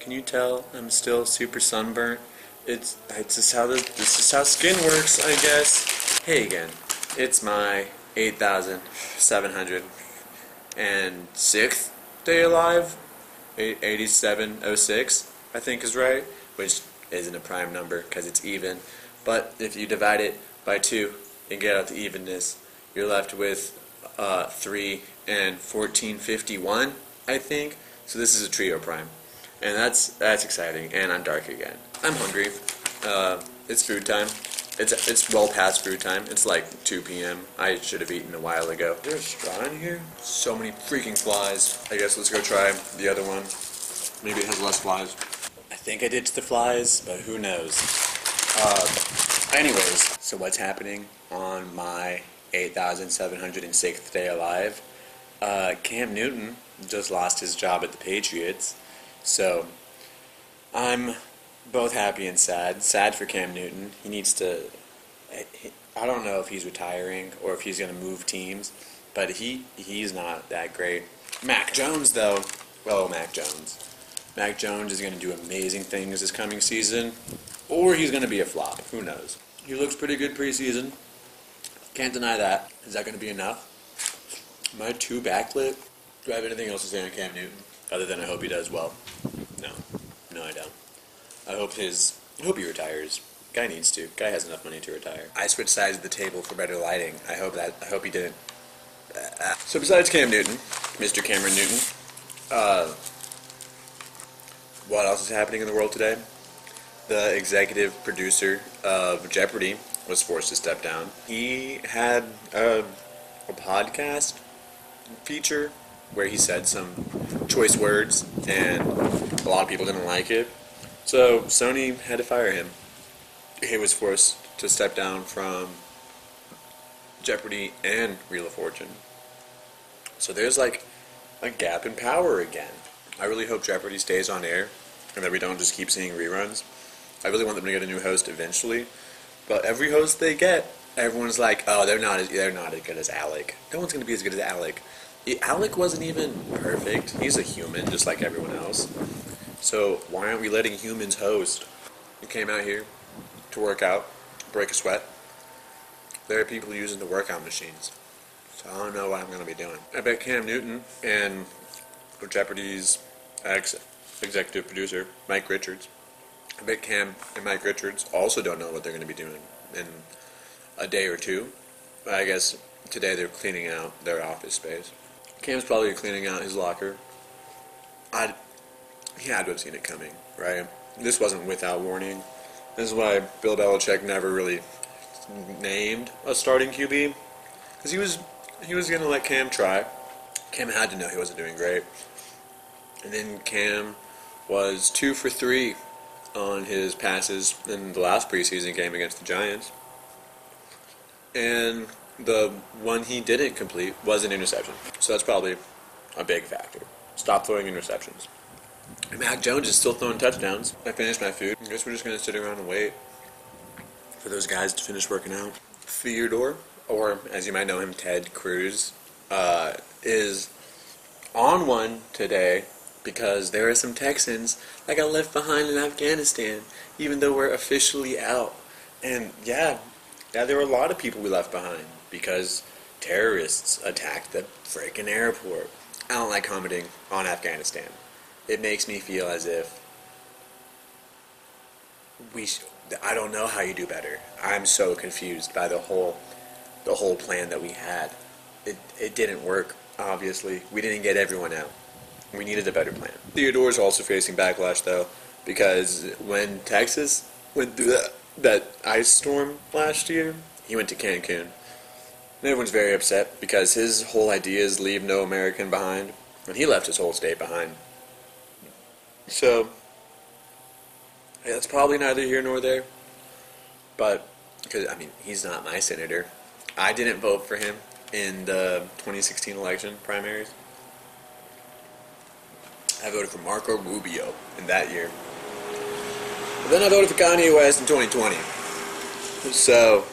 Can you tell I'm still super sunburnt? It's it's just how the, this is how skin works, I guess. Hey again, it's my 8,706th day alive. 8706, I think is right, which isn't a prime number because it's even. But if you divide it by 2 and get out the evenness, you're left with uh, 3 and 1451, I think. So this is a trio prime. And that's that's exciting, and I'm dark again. I'm hungry. Uh, it's food time. It's it's well past food time. It's like 2 p.m. I should have eaten a while ago. There's a straw in here. So many freaking flies. I guess let's go try the other one. Maybe it has less flies. I think I ditched the flies, but who knows. Uh, anyways, so what's happening on my 8,706th day alive? Uh, Cam Newton just lost his job at the Patriots, so I'm both happy and sad. Sad for Cam Newton. He needs to. I don't know if he's retiring or if he's going to move teams, but he he's not that great. Mac Jones, though, well, Mac Jones. Mac Jones is going to do amazing things this coming season, or he's going to be a flop. Who knows? He looks pretty good preseason. Can't deny that. Is that going to be enough? Am I too backlit? Do I have anything else to say on Cam Newton other than I hope he does well? No, no, I don't. I hope his. I hope he retires. Guy needs to. Guy has enough money to retire. I switched sides of the table for better lighting. I hope that. I hope he didn't. Uh, so besides Cam Newton, Mr. Cameron Newton, uh, what else is happening in the world today? The executive producer of Jeopardy was forced to step down. He had a, a podcast feature where he said some choice words, and a lot of people didn't like it. So Sony had to fire him. He was forced to step down from Jeopardy and Wheel of Fortune. So there's like a gap in power again. I really hope Jeopardy stays on air and that we don't just keep seeing reruns. I really want them to get a new host eventually. But every host they get, everyone's like, "Oh, they're not as they're not as good as Alec. No one's gonna be as good as Alec." Alec wasn't even perfect. He's a human, just like everyone else. So why aren't we letting humans host? We came out here to work out, break a sweat. There are people using the workout machines. So I don't know what I'm going to be doing. I bet Cam Newton and Jeopardy's ex executive producer, Mike Richards, I bet Cam and Mike Richards also don't know what they're going to be doing in a day or two. I guess today they're cleaning out their office space. Cam's probably cleaning out his locker. I he had to have seen it coming, right? This wasn't without warning. This is why Bill Belichick never really named a starting QB because he was he was gonna let Cam try. Cam had to know he wasn't doing great, and then Cam was two for three on his passes in the last preseason game against the Giants, and the one he didn't complete was an interception. So that's probably a big factor. Stop throwing interceptions. Mac Jones is still throwing touchdowns. I finished my food. I guess we're just going to sit around and wait for those guys to finish working out. Theodore, or as you might know him, Ted Cruz, uh, is on one today because there are some Texans that got left behind in Afghanistan, even though we're officially out. And yeah, yeah, there were a lot of people we left behind because terrorists attacked the freaking airport. I don't like commenting on Afghanistan it makes me feel as if we. Sh- I don't know how you do better. I'm so confused by the whole, the whole plan that we had. It it didn't work. Obviously, we didn't get everyone out. We needed a better plan. Theodore's also facing backlash though, because when Texas went through that that ice storm last year, he went to Cancun. And everyone's very upset because his whole idea is leave no American behind, and he left his whole state behind. So, yeah, that's probably neither here nor there. But, because, I mean, he's not my senator. I didn't vote for him in the 2016 election primaries. I voted for Marco Rubio in that year. But then I voted for Kanye West in 2020. So,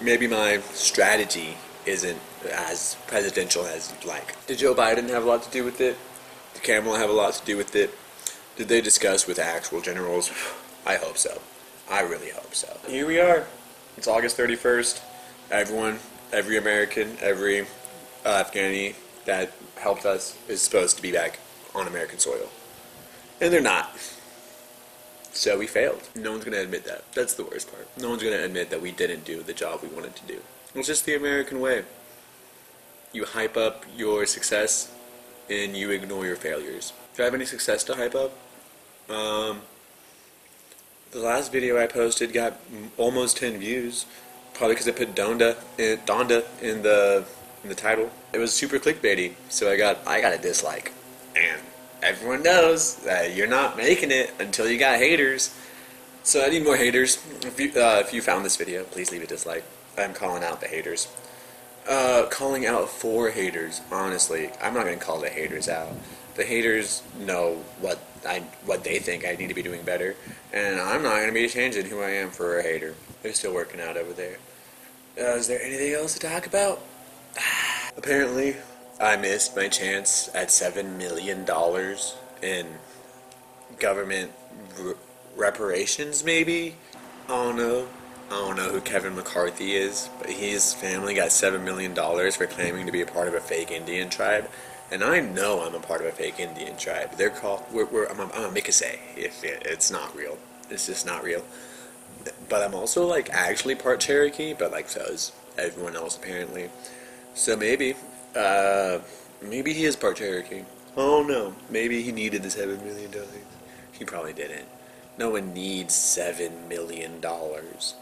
maybe my strategy isn't as presidential as you'd like. Did Joe Biden have a lot to do with it? Did Kamala have a lot to do with it? Did they discuss with actual generals? I hope so. I really hope so. Here we are. It's August 31st. Everyone, every American, every uh, Afghani that helped us is supposed to be back on American soil. And they're not. So we failed. No one's going to admit that. That's the worst part. No one's going to admit that we didn't do the job we wanted to do. It's just the American way. You hype up your success and you ignore your failures. Do I have any success to hype up? Um, the last video I posted got almost 10 views, probably because I put Donda in, Donda in the in the title. It was super clickbaity, so I got I got a dislike, and everyone knows that you're not making it until you got haters. So I need more haters. If you uh, if you found this video, please leave a dislike. I'm calling out the haters. Uh, calling out for haters. Honestly, I'm not gonna call the haters out. The haters know what I what they think I need to be doing better, and I'm not gonna be changing who I am for a hater. They're still working out over there. Uh, is there anything else to talk about? Apparently, I missed my chance at seven million dollars in government r- reparations. Maybe I don't know. I don't know who Kevin McCarthy is, but his family got seven million dollars for claiming to be a part of a fake Indian tribe. And I know I'm a part of a fake Indian tribe. They're called. We're, we're, I'm, a, I'm a Mikase. If it, it's not real, it's just not real. But I'm also like actually part Cherokee, but like so is everyone else apparently. So maybe, uh, maybe he is part Cherokee. Oh no, maybe he needed the seven million dollars. He probably didn't. No one needs seven million dollars.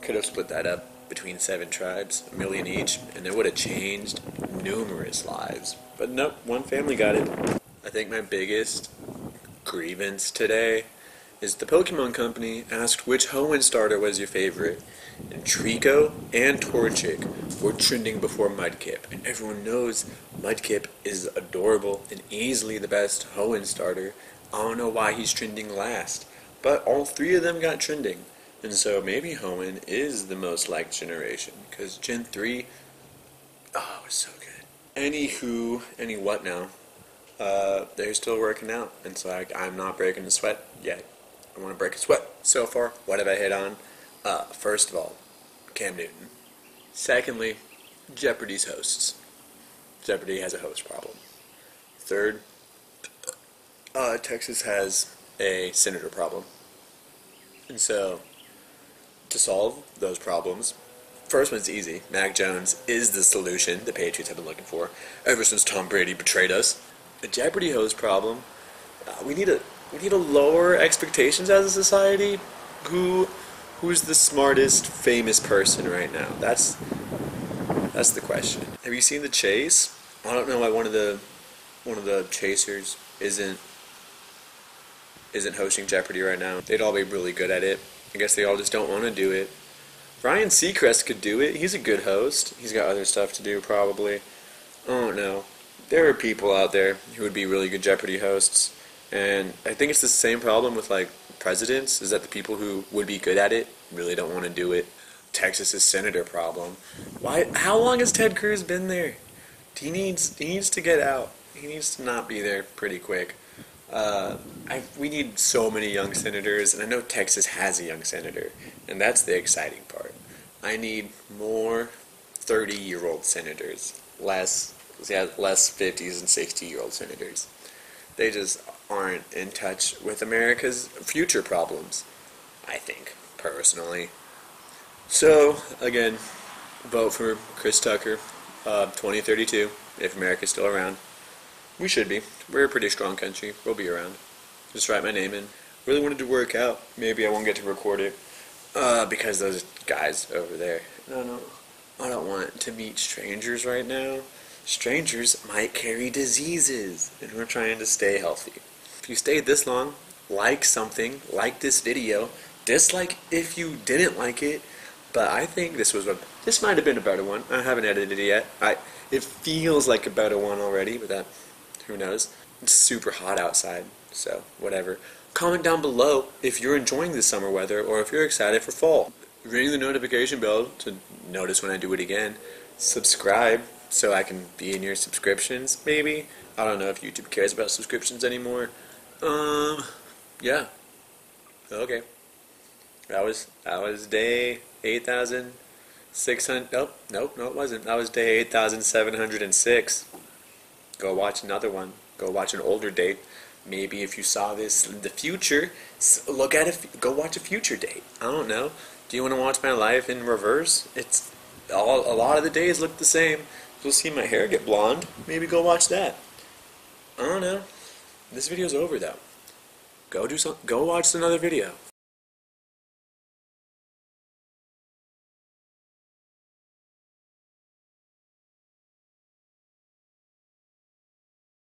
Could have split that up between seven tribes, a million each, and it would have changed numerous lives. But nope, one family got it. I think my biggest grievance today is the Pokemon Company asked which Hoenn starter was your favorite, and Treecko and Torchic were trending before Mudkip, and everyone knows Mudkip is adorable and easily the best Hoenn starter. I don't know why he's trending last, but all three of them got trending. And so maybe Hoenn is the most liked generation, because Gen 3, oh, it's so good. Any who, any what now? Uh, they're still working out, and so I, I'm not breaking a sweat yet. I want to break a sweat. So far, what have I hit on? Uh, first of all, Cam Newton. Secondly, Jeopardy's hosts. Jeopardy has a host problem. Third, uh, Texas has a senator problem. And so, to solve those problems, first one's easy. Mac Jones is the solution the Patriots have been looking for ever since Tom Brady betrayed us. The Jeopardy host problem, uh, we need to we need to lower expectations as a society. Who who's the smartest famous person right now? That's that's the question. Have you seen the chase? I don't know why one of the one of the chasers isn't isn't hosting Jeopardy right now. They'd all be really good at it. I guess they all just don't want to do it. Ryan Seacrest could do it. He's a good host. He's got other stuff to do probably. I don't know. There are people out there who would be really good Jeopardy hosts, and I think it's the same problem with like presidents. Is that the people who would be good at it really don't want to do it. Texas's senator problem. Why? How long has Ted Cruz been there? He needs he needs to get out. He needs to not be there pretty quick. Uh, I, we need so many young senators, and I know Texas has a young senator, and that's the exciting part. I need more 30-year-old senators, less yeah, less 50s and 60-year-old senators. They just aren't in touch with America's future problems. I think personally. So again, vote for Chris Tucker, uh, 2032, if America's still around. We should be. We're a pretty strong country. We'll be around. Just write my name in. Really wanted to work out. Maybe I won't get to record it. Uh, because those guys over there. No, no. I don't want to meet strangers right now. Strangers might carry diseases, and we're trying to stay healthy. If you stayed this long, like something, like this video, dislike if you didn't like it, but I think this was a, this might have been a better one. I haven't edited it yet. I, it feels like a better one already, but that who knows? It's super hot outside, so whatever. Comment down below if you're enjoying the summer weather or if you're excited for fall. Ring the notification bell to notice when I do it again. Subscribe so I can be in your subscriptions, maybe. I don't know if YouTube cares about subscriptions anymore. Um, Yeah. Okay. That was that was day eight thousand six hundred. Nope, nope, no, it wasn't. That was day eight thousand seven hundred and six. Go watch another one. Go watch an older date. Maybe if you saw this in the future, look at it. Go watch a future date. I don't know. Do you want to watch my life in reverse? It's all. A lot of the days look the same. You'll see my hair get blonde. Maybe go watch that. I don't know. This video's over though. Go do some. Go watch another video.